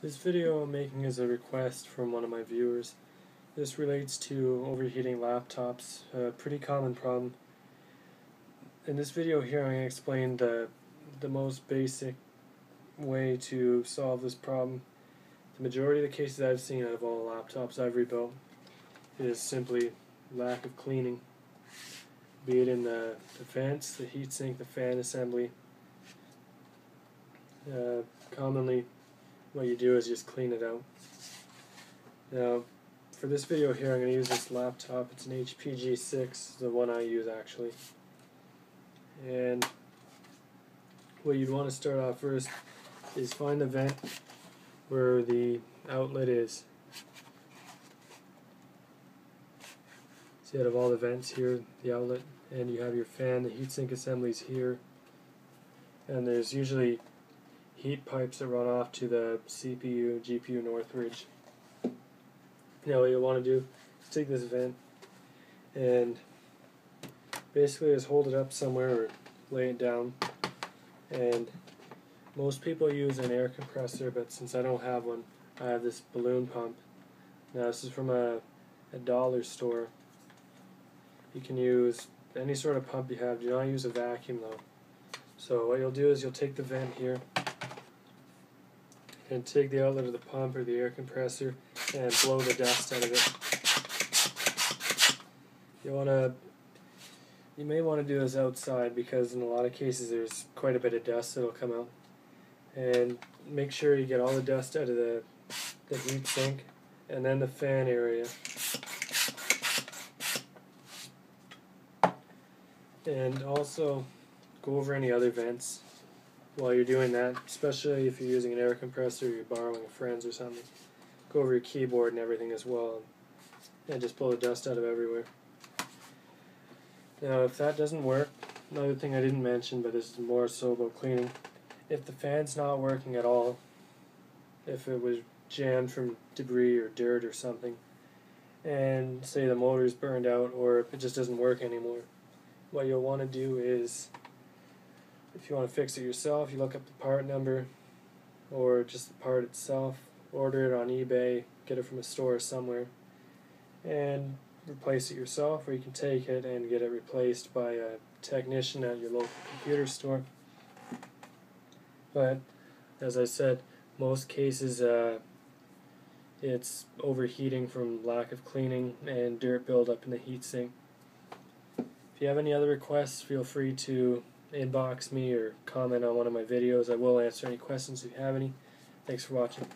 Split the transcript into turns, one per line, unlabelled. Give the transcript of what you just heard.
This video I'm making is a request from one of my viewers. This relates to overheating laptops, a pretty common problem. In this video here I'm going to explain the, the most basic way to solve this problem. The majority of the cases I've seen out of all the laptops I've rebuilt is simply lack of cleaning. Be it in the, the vents, the heatsink, the fan assembly. Uh, commonly what you do is just clean it out. Now, for this video here, I'm going to use this laptop. It's an HP G6, the one I use actually. And what you'd want to start off first is find the vent where the outlet is. See out of all the vents here, the outlet, and you have your fan, the heatsink assemblies here. And there's usually heat pipes that run off to the CPU, GPU Northbridge. Now what you'll want to do is take this vent and basically just hold it up somewhere or lay it down and most people use an air compressor but since I don't have one I have this balloon pump. Now this is from a, a dollar store. You can use any sort of pump you have. Do not use a vacuum though. So what you'll do is you'll take the vent here and take the outlet of the pump or the air compressor and blow the dust out of it. You want to you may want to do this outside because in a lot of cases there's quite a bit of dust that'll come out. And make sure you get all the dust out of the, the heat sink and then the fan area. And also go over any other vents while you're doing that, especially if you're using an air compressor, you're borrowing a friend's or something. Go over your keyboard and everything as well, and just blow the dust out of everywhere. Now, if that doesn't work, another thing I didn't mention, but this is more so about cleaning. If the fan's not working at all, if it was jammed from debris or dirt or something, and say the motor's burned out or it just doesn't work anymore, what you'll want to do is if you want to fix it yourself, you look up the part number or just the part itself, order it on eBay, get it from a store somewhere, and replace it yourself, or you can take it and get it replaced by a technician at your local computer store. But as I said, most cases uh, it's overheating from lack of cleaning and dirt buildup in the heatsink. If you have any other requests, feel free to inbox me or comment on one of my videos. I will answer any questions if you have any. Thanks for watching.